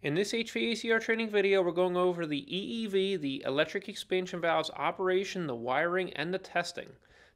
In this HVACR training video, we're going over the EEV, the electric expansion valve's operation, the wiring, and the testing.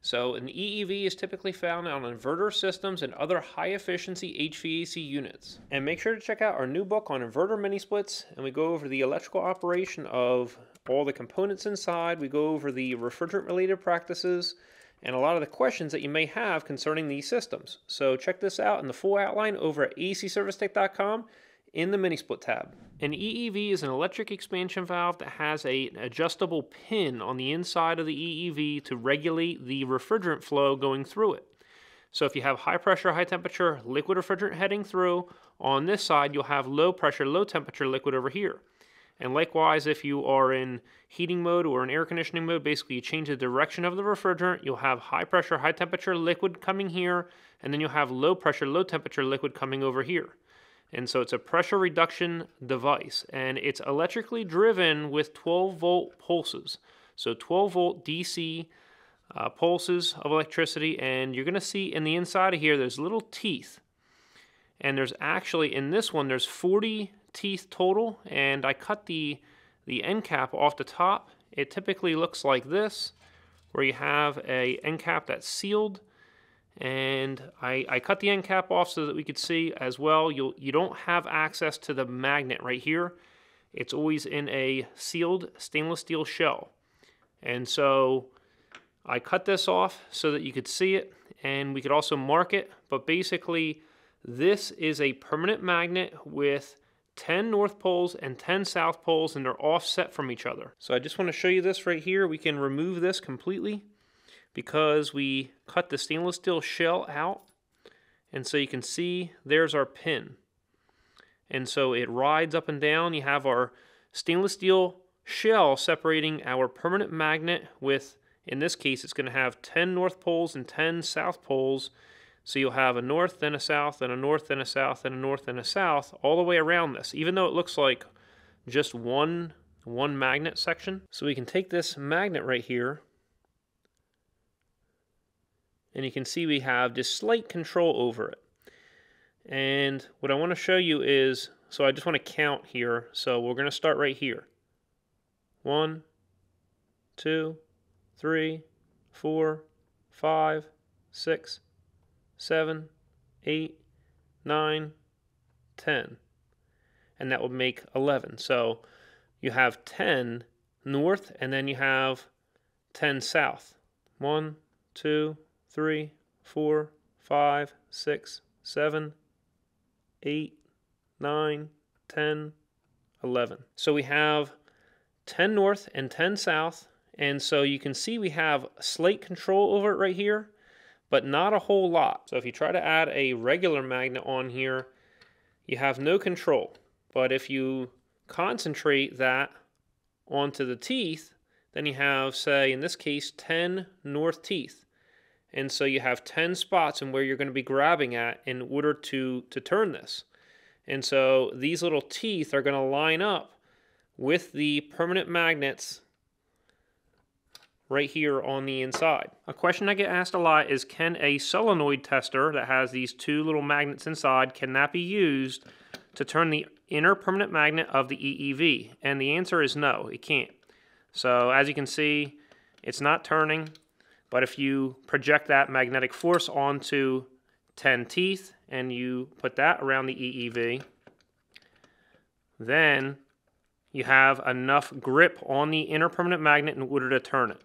So an EEV is typically found on inverter systems and other high efficiency HVAC units. And make sure to check out our new book on inverter mini splits, and we go over the electrical operation of all the components inside, we go over the refrigerant related practices, and a lot of the questions that you may have concerning these systems. So check this out in the full outline over at acservicetech.com in the mini split tab. An EEV is an electric expansion valve that has a, an adjustable pin on the inside of the EEV to regulate the refrigerant flow going through it. So if you have high pressure, high temperature liquid refrigerant heading through, on this side you'll have low pressure, low temperature liquid over here. And likewise, if you are in heating mode or in air conditioning mode, basically you change the direction of the refrigerant, you'll have high pressure, high temperature liquid coming here, and then you'll have low pressure, low temperature liquid coming over here. And so it's a pressure reduction device and it's electrically driven with 12 volt pulses. So 12 volt DC uh, pulses of electricity and you're going to see in the inside of here there's little teeth. And there's actually in this one there's 40 teeth total and I cut the the end cap off the top. It typically looks like this where you have a end cap that's sealed and I, I cut the end cap off so that we could see as well. You'll, you don't have access to the magnet right here. It's always in a sealed stainless steel shell. And so I cut this off so that you could see it and we could also mark it. But basically, this is a permanent magnet with 10 north poles and 10 south poles and they're offset from each other. So I just want to show you this right here. We can remove this completely because we cut the stainless steel shell out. And so you can see there's our pin. And so it rides up and down. You have our stainless steel shell separating our permanent magnet with, in this case, it's going to have 10 north poles and 10 south poles. So you'll have a north, then a south, then a north, then a south, then a north, then a south, all the way around this, even though it looks like just one, one magnet section. So we can take this magnet right here and you can see we have just slight control over it. And what I want to show you is, so I just want to count here. So we're going to start right here. One, two, three, four, five, six, seven, eight, nine, ten. And that would make 11. So you have 10 north and then you have 10 south. One, two, three, four, five, six, seven, eight, nine, ten, eleven. So we have 10 north and 10 south. And so you can see we have slight control over it right here, but not a whole lot. So if you try to add a regular magnet on here, you have no control. But if you concentrate that onto the teeth, then you have, say, in this case, 10 north teeth. And so you have 10 spots and where you're going to be grabbing at in order to, to turn this. And so these little teeth are going to line up with the permanent magnets right here on the inside. A question I get asked a lot is can a solenoid tester that has these two little magnets inside, can that be used to turn the inner permanent magnet of the EEV? And the answer is no, it can't. So as you can see, it's not turning. But if you project that magnetic force onto 10 teeth and you put that around the EEV, then you have enough grip on the inner permanent magnet in order to turn it.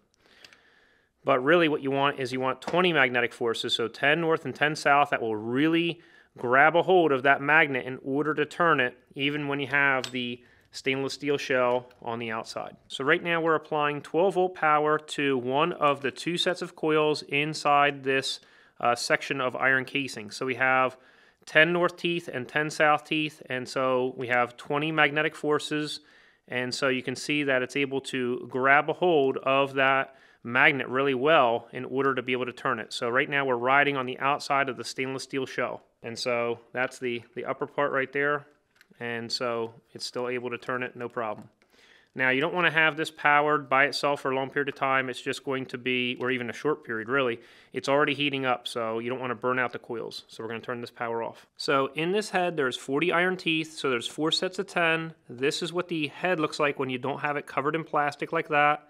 But really what you want is you want 20 magnetic forces, so 10 north and 10 south, that will really grab a hold of that magnet in order to turn it, even when you have the stainless steel shell on the outside. So right now we're applying 12 volt power to one of the two sets of coils inside this uh, section of iron casing. So we have 10 north teeth and 10 south teeth and so we have 20 magnetic forces and so you can see that it's able to grab a hold of that magnet really well in order to be able to turn it. So right now we're riding on the outside of the stainless steel shell. And so that's the, the upper part right there and so it's still able to turn it no problem. Now you don't want to have this powered by itself for a long period of time. It's just going to be, or even a short period really, it's already heating up so you don't want to burn out the coils. So we're going to turn this power off. So in this head there's 40 iron teeth, so there's four sets of 10. This is what the head looks like when you don't have it covered in plastic like that.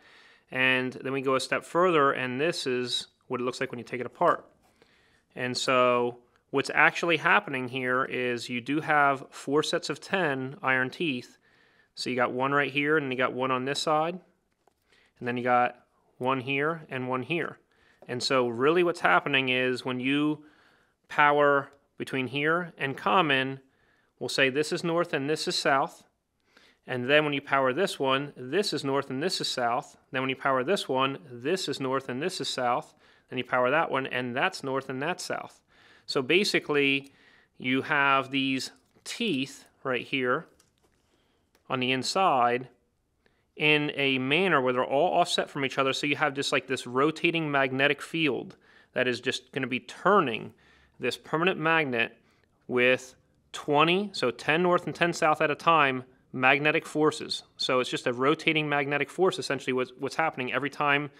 And then we go a step further and this is what it looks like when you take it apart. And so what's actually happening here is you do have four sets of 10 iron teeth so you got one right here, and you got one on this side, and then you got one here and one here. And so really what's happening is when you power between here and common, we'll say this is north and this is south. And then when you power this one, this is north and this is south. Then when you power this one, this is north and this is south. Then you power that one, and that's north and that's south. So basically, you have these teeth right here on the inside in a manner where they're all offset from each other. So you have just like this rotating magnetic field that is just going to be turning this permanent magnet with 20, so 10 north and 10 south at a time, magnetic forces. So it's just a rotating magnetic force essentially what's, what's happening every time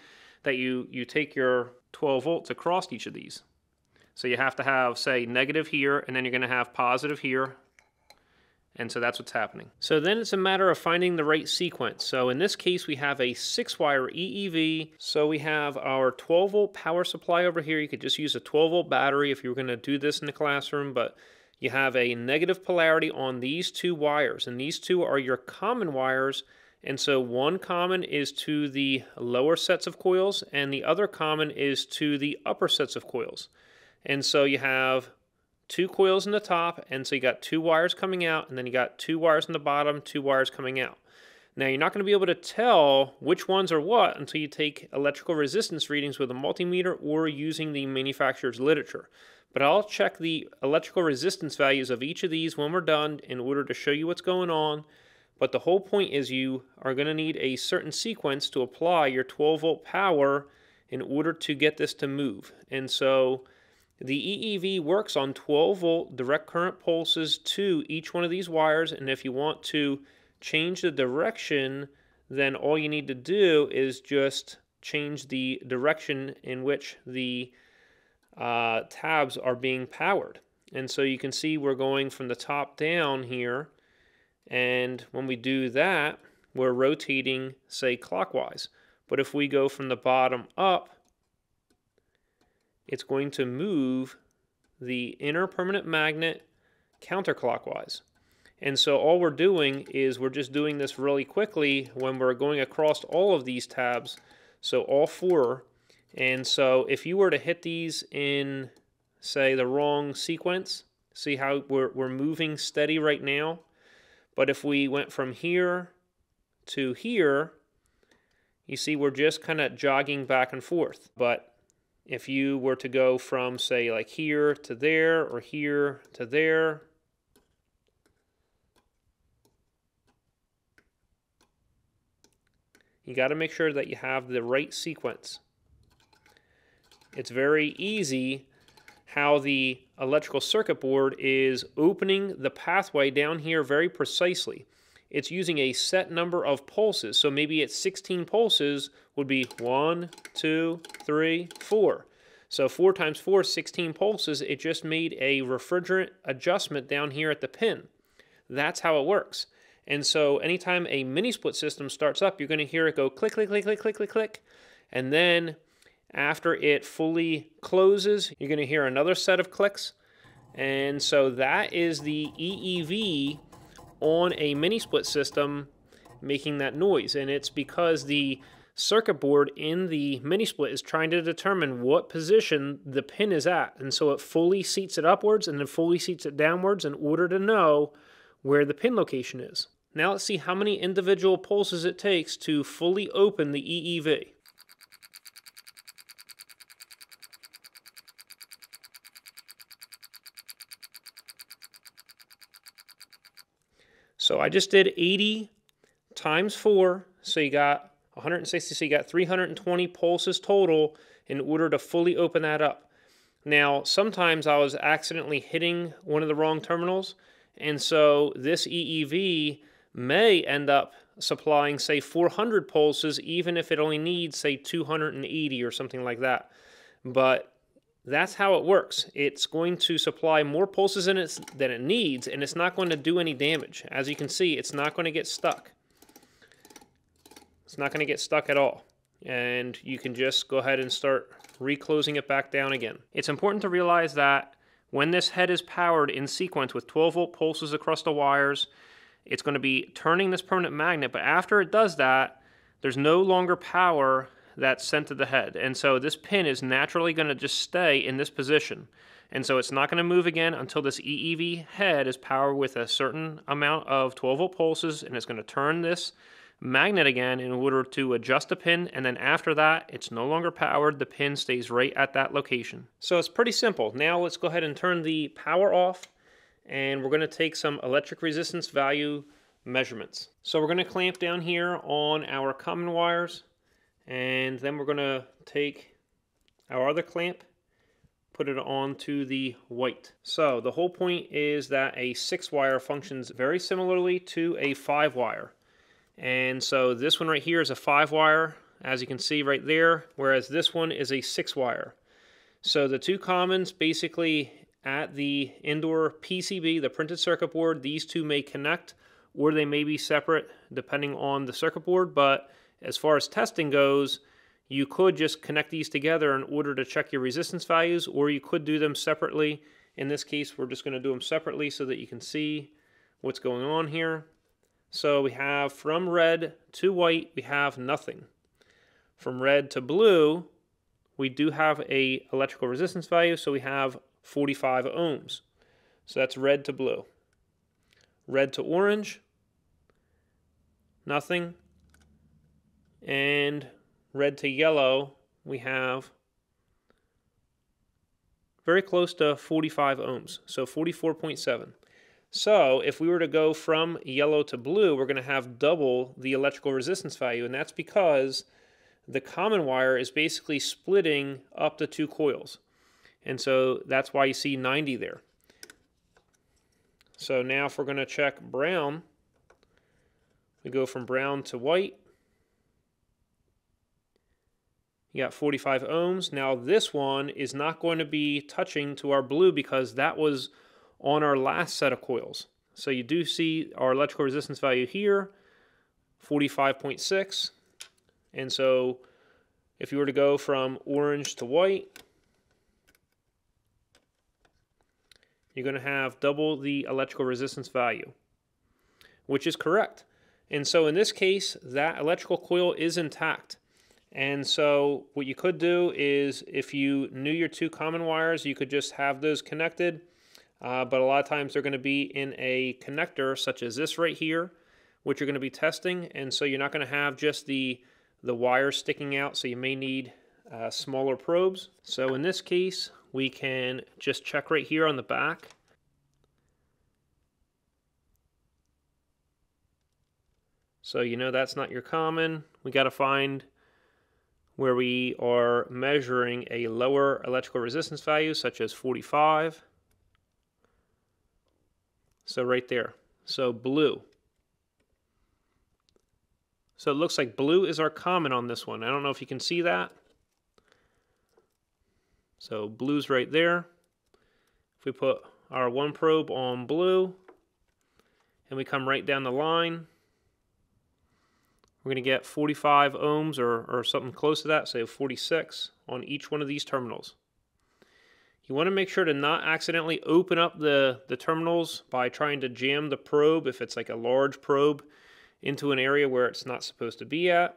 that you, you take your 12 volts across each of these. So you have to have, say, negative here, and then you're going to have positive here, and so that's what's happening. So then it's a matter of finding the right sequence. So in this case, we have a six wire EEV. So we have our 12 volt power supply over here. You could just use a 12 volt battery if you were gonna do this in the classroom, but you have a negative polarity on these two wires, and these two are your common wires. And so one common is to the lower sets of coils, and the other common is to the upper sets of coils. And so you have two coils in the top, and so you got two wires coming out, and then you got two wires in the bottom, two wires coming out. Now you're not going to be able to tell which ones are what until you take electrical resistance readings with a multimeter or using the manufacturer's literature. But I'll check the electrical resistance values of each of these when we're done in order to show you what's going on. But the whole point is you are going to need a certain sequence to apply your 12 volt power in order to get this to move. And so the EEV works on 12 volt direct current pulses to each one of these wires and if you want to change the direction then all you need to do is just change the direction in which the uh, tabs are being powered. And so you can see we're going from the top down here and when we do that we're rotating say clockwise. But if we go from the bottom up it's going to move the inner permanent magnet counterclockwise. And so all we're doing is we're just doing this really quickly when we're going across all of these tabs, so all four. And so if you were to hit these in, say, the wrong sequence, see how we're, we're moving steady right now? But if we went from here to here, you see we're just kind of jogging back and forth. But if you were to go from, say, like here to there or here to there, you got to make sure that you have the right sequence. It's very easy how the electrical circuit board is opening the pathway down here very precisely. It's using a set number of pulses. So maybe it's 16 pulses would be one, two, three, four. So 4 times 4 is 16 pulses. It just made a refrigerant adjustment down here at the pin. That's how it works. And so anytime a mini split system starts up, you're going to hear it go click, click, click, click, click, click, click. And then after it fully closes, you're going to hear another set of clicks. And so that is the EEV on a mini split system making that noise. And it's because the circuit board in the mini split is trying to determine what position the pin is at. And so it fully seats it upwards and then fully seats it downwards in order to know where the pin location is. Now let's see how many individual pulses it takes to fully open the EEV. So I just did 80 times 4, so you got 160, so you got 320 pulses total in order to fully open that up. Now, sometimes I was accidentally hitting one of the wrong terminals, and so this EEV may end up supplying, say, 400 pulses, even if it only needs, say, 280 or something like that. But that's how it works. It's going to supply more pulses in it than it needs, and it's not going to do any damage. As you can see, it's not going to get stuck. It's not going to get stuck at all. And you can just go ahead and start reclosing it back down again. It's important to realize that when this head is powered in sequence with 12 volt pulses across the wires, it's going to be turning this permanent magnet, but after it does that, there's no longer power that's sent to the head. And so this pin is naturally going to just stay in this position. And so it's not going to move again until this EEV head is powered with a certain amount of 12 volt pulses and it's going to turn this magnet again in order to adjust the pin and then after that it's no longer powered. The pin stays right at that location. So it's pretty simple. Now let's go ahead and turn the power off and we're going to take some electric resistance value measurements. So we're going to clamp down here on our common wires and then we're going to take our other clamp put it onto the white. So the whole point is that a six wire functions very similarly to a five wire and so this one right here is a five wire, as you can see right there, whereas this one is a six wire. So the two commons basically at the indoor PCB, the printed circuit board, these two may connect or they may be separate depending on the circuit board. But as far as testing goes, you could just connect these together in order to check your resistance values, or you could do them separately. In this case, we're just going to do them separately so that you can see what's going on here. So we have from red to white, we have nothing. From red to blue, we do have a electrical resistance value, so we have 45 ohms. So that's red to blue. Red to orange, nothing. And red to yellow, we have very close to 45 ohms, so 44.7. So if we were to go from yellow to blue, we're going to have double the electrical resistance value, and that's because the common wire is basically splitting up the two coils. And so that's why you see 90 there. So now if we're going to check brown, we go from brown to white. You got 45 ohms. Now this one is not going to be touching to our blue because that was on our last set of coils. So you do see our electrical resistance value here, 45.6. And so if you were to go from orange to white, you're going to have double the electrical resistance value, which is correct. And so in this case, that electrical coil is intact. And so what you could do is if you knew your two common wires, you could just have those connected uh, but a lot of times they're going to be in a connector such as this right here, which you're going to be testing. And so you're not going to have just the, the wire sticking out, so you may need uh, smaller probes. So in this case, we can just check right here on the back. So you know that's not your common. We got to find where we are measuring a lower electrical resistance value, such as 45. So right there. So blue. So it looks like blue is our common on this one. I don't know if you can see that. So blue's right there. If we put our one probe on blue and we come right down the line, we're going to get 45 ohms or, or something close to that, say 46 on each one of these terminals. You want to make sure to not accidentally open up the, the terminals by trying to jam the probe, if it's like a large probe, into an area where it's not supposed to be at.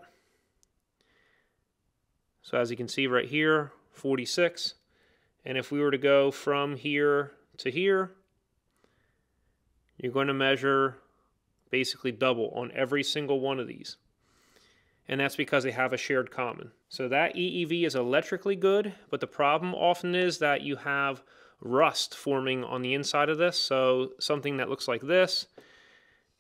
So as you can see right here, 46. And if we were to go from here to here, you're going to measure basically double on every single one of these and that's because they have a shared common. So that EEV is electrically good, but the problem often is that you have rust forming on the inside of this. So something that looks like this,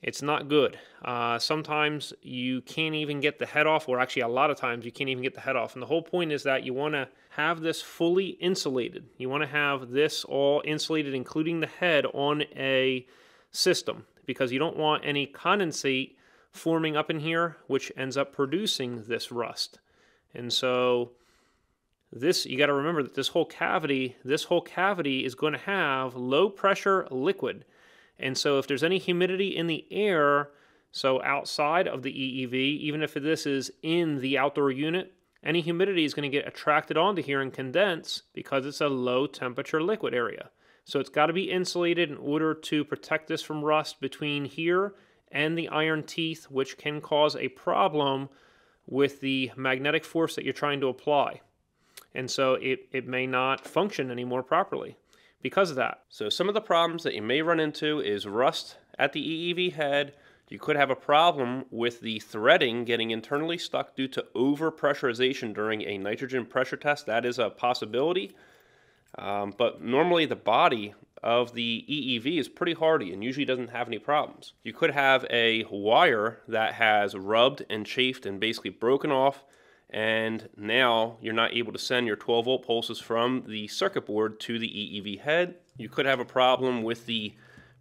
it's not good. Uh, sometimes you can't even get the head off, or actually a lot of times you can't even get the head off. And the whole point is that you want to have this fully insulated. You want to have this all insulated, including the head on a system, because you don't want any condensate forming up in here, which ends up producing this rust. And so this you got to remember that this whole cavity, this whole cavity is going to have low pressure liquid. And so if there's any humidity in the air, so outside of the EEV, even if this is in the outdoor unit, any humidity is going to get attracted onto here and condense because it's a low temperature liquid area. So it's got to be insulated in order to protect this from rust between here and the iron teeth, which can cause a problem with the magnetic force that you're trying to apply. And so it, it may not function anymore properly because of that. So some of the problems that you may run into is rust at the EEV head. You could have a problem with the threading getting internally stuck due to overpressurization during a nitrogen pressure test. That is a possibility. Um, but normally the body of the EEV is pretty hardy and usually doesn't have any problems. You could have a wire that has rubbed and chafed and basically broken off and now you're not able to send your 12 volt pulses from the circuit board to the EEV head. You could have a problem with the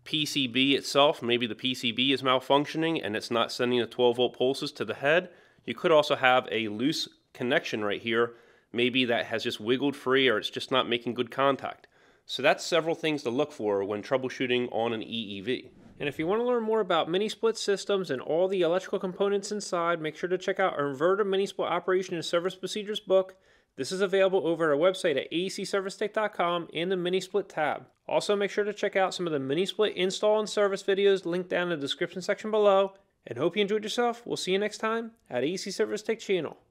PCB itself. Maybe the PCB is malfunctioning and it's not sending the 12 volt pulses to the head. You could also have a loose connection right here maybe that has just wiggled free or it's just not making good contact. So that's several things to look for when troubleshooting on an EEV. And if you want to learn more about mini split systems and all the electrical components inside, make sure to check out our Inverter Mini Split Operation and Service Procedures book. This is available over our website at acservicetech.com in the Mini Split tab. Also, make sure to check out some of the Mini Split install and service videos linked down in the description section below. And hope you enjoyed yourself. We'll see you next time at AC Service Tech channel.